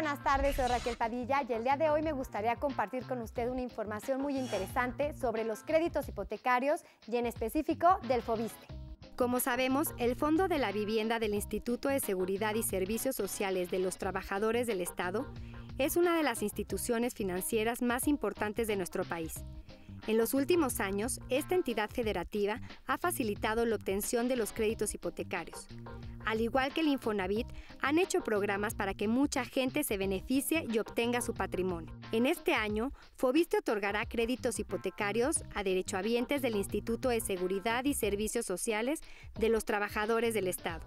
buenas tardes, soy Raquel Padilla y el día de hoy me gustaría compartir con usted una información muy interesante sobre los créditos hipotecarios y en específico del FOBISTE. Como sabemos, el Fondo de la Vivienda del Instituto de Seguridad y Servicios Sociales de los Trabajadores del Estado es una de las instituciones financieras más importantes de nuestro país en los últimos años, esta entidad federativa ha facilitado la obtención de los créditos hipotecarios. Al igual que el Infonavit, han hecho programas para que mucha gente se beneficie y obtenga su patrimonio. En este año, Fobiste otorgará créditos hipotecarios a derechohabientes del Instituto de Seguridad y Servicios Sociales de los Trabajadores del Estado,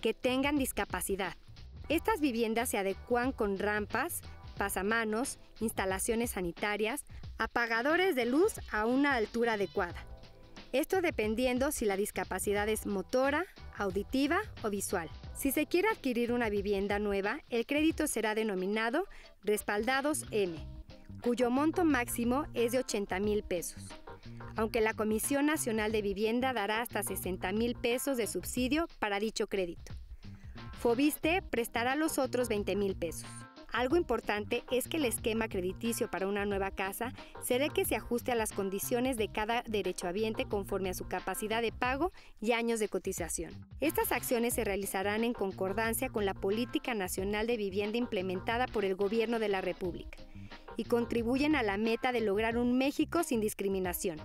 que tengan discapacidad. Estas viviendas se adecuan con rampas, pasamanos, instalaciones sanitarias, apagadores de luz a una altura adecuada. Esto dependiendo si la discapacidad es motora, auditiva o visual. Si se quiere adquirir una vivienda nueva, el crédito será denominado Respaldados M, cuyo monto máximo es de 80 mil pesos, aunque la Comisión Nacional de Vivienda dará hasta 60 mil pesos de subsidio para dicho crédito. Fobiste prestará los otros 20 mil pesos. Algo importante es que el esquema crediticio para una nueva casa será que se ajuste a las condiciones de cada derechohabiente conforme a su capacidad de pago y años de cotización. Estas acciones se realizarán en concordancia con la Política Nacional de Vivienda implementada por el Gobierno de la República y contribuyen a la meta de lograr un México sin discriminación,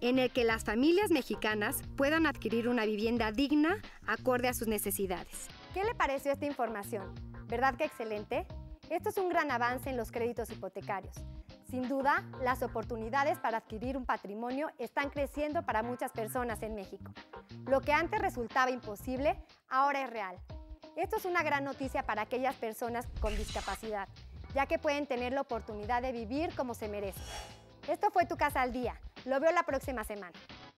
en el que las familias mexicanas puedan adquirir una vivienda digna acorde a sus necesidades. ¿Qué le pareció esta información? ¿Verdad que excelente? Esto es un gran avance en los créditos hipotecarios. Sin duda, las oportunidades para adquirir un patrimonio están creciendo para muchas personas en México. Lo que antes resultaba imposible, ahora es real. Esto es una gran noticia para aquellas personas con discapacidad, ya que pueden tener la oportunidad de vivir como se merecen. Esto fue Tu Casa al Día. Lo veo la próxima semana.